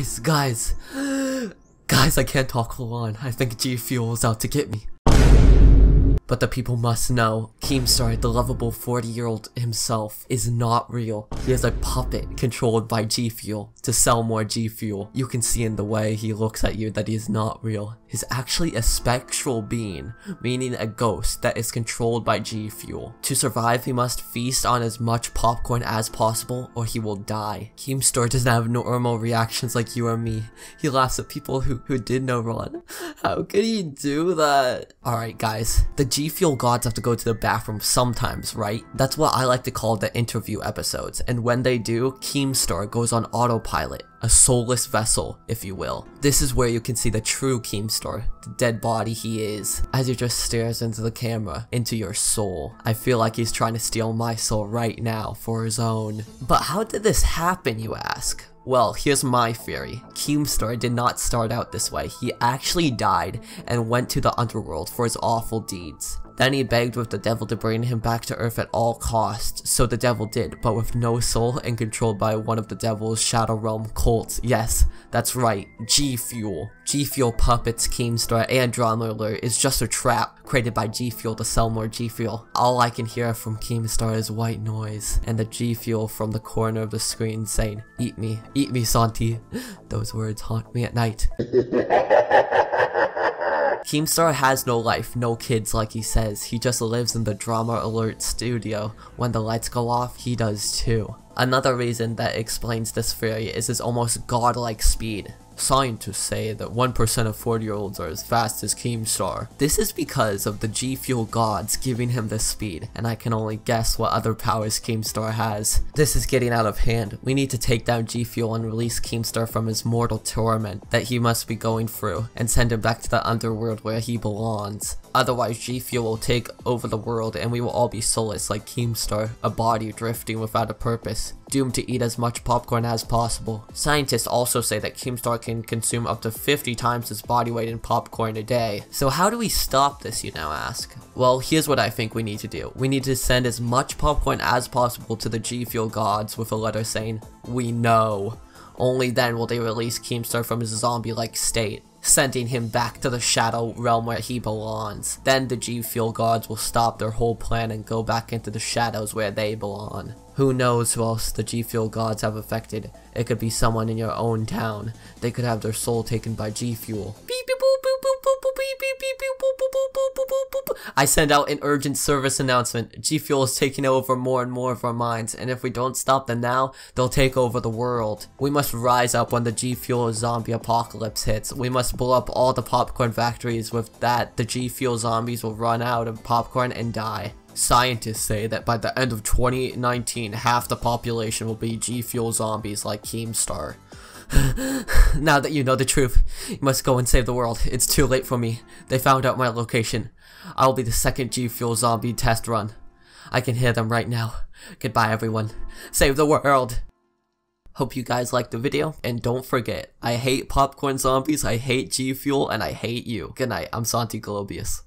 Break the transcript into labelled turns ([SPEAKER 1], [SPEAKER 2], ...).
[SPEAKER 1] Guys, guys, guys, I can't talk on. I think G Fuel is out to get me. But the people must know, Keemstar, the lovable 40 year old himself, is not real. He is a puppet controlled by G Fuel to sell more G Fuel. You can see in the way he looks at you that he is not real. He's actually a spectral being, meaning a ghost that is controlled by G Fuel. To survive, he must feast on as much popcorn as possible or he will die. Keemstar doesn't have normal reactions like you or me. He laughs at people who, who did no wrong. How could he do that? Alright guys, the G Fuel gods have to go to the bathroom sometimes, right? That's what I like to call the interview episodes, and when they do, Keemstar goes on autopilot a soulless vessel, if you will. This is where you can see the true Keemstar, the dead body he is, as he just stares into the camera, into your soul. I feel like he's trying to steal my soul right now for his own. But how did this happen, you ask? Well, here's my theory. Keemstar did not start out this way. He actually died and went to the underworld for his awful deeds. Then he begged with the devil to bring him back to earth at all costs, so the devil did, but with no soul and controlled by one of the devil's Shadow Realm cults. Yes, that's right, G Fuel. G Fuel puppets Keemstar and Drama Alert is just a trap created by G Fuel to sell more G Fuel. All I can hear from Keemstar is white noise, and the G Fuel from the corner of the screen saying, Eat me, eat me Santi. Those words haunt me at night. Keemstar has no life, no kids like he says, he just lives in the Drama Alert studio. When the lights go off, he does too. Another reason that explains this theory is his almost godlike speed. Scientists say that 1% of 40 year olds are as fast as Keemstar. This is because of the G Fuel gods giving him this speed, and I can only guess what other powers Keemstar has. This is getting out of hand. We need to take down G Fuel and release Keemstar from his mortal torment that he must be going through, and send him back to the underworld where he belongs. Otherwise, G Fuel will take over the world and we will all be soulless like Keemstar, a body drifting without a purpose, doomed to eat as much popcorn as possible. Scientists also say that Keemstar can consume up to 50 times his body weight in popcorn a day. So how do we stop this, you now ask? Well, here's what I think we need to do. We need to send as much popcorn as possible to the G Fuel gods with a letter saying, we know. Only then will they release Keemstar from his zombie-like state sending him back to the Shadow Realm where he belongs. Then the G Fuel gods will stop their whole plan and go back into the shadows where they belong. Who knows who else the G Fuel gods have affected? It could be someone in your own town. They could have their soul taken by G Fuel. I send out an urgent service announcement. G Fuel is taking over more and more of our minds, and if we don't stop them now, they'll take over the world. We must rise up when the G Fuel zombie apocalypse hits. We must blow up all the popcorn factories. With that, the G Fuel zombies will run out of popcorn and die. Scientists say that by the end of 2019, half the population will be G Fuel zombies like Keemstar. now that you know the truth, you must go and save the world. It's too late for me. They found out my location. I will be the second G Fuel zombie test run. I can hear them right now. Goodbye everyone. Save the world! Hope you guys liked the video, and don't forget, I hate popcorn zombies, I hate G Fuel, and I hate you. Good night, I'm Santi Globius.